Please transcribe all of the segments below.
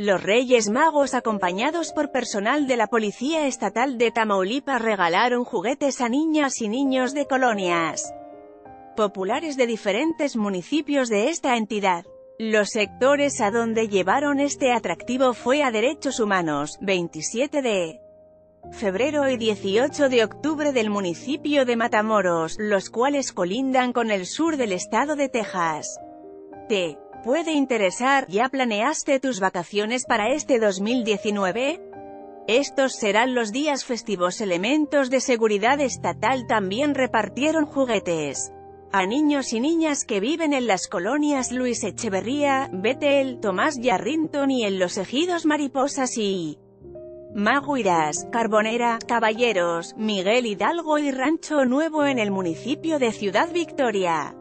Los Reyes Magos acompañados por personal de la Policía Estatal de Tamaulipas regalaron juguetes a niñas y niños de colonias populares de diferentes municipios de esta entidad. Los sectores a donde llevaron este atractivo fue a Derechos Humanos, 27 de febrero y 18 de octubre del municipio de Matamoros, los cuales colindan con el sur del estado de Texas. ¿Te puede interesar? ¿Ya planeaste tus vacaciones para este 2019? Estos serán los días festivos. Elementos de seguridad estatal también repartieron juguetes a niños y niñas que viven en las colonias Luis Echeverría, Betel, Tomás Yarrington y en los ejidos Mariposas y Maguiras, Carbonera, Caballeros, Miguel Hidalgo y Rancho Nuevo en el municipio de Ciudad Victoria.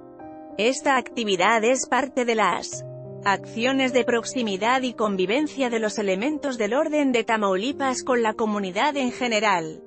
Esta actividad es parte de las acciones de proximidad y convivencia de los elementos del orden de Tamaulipas con la comunidad en general.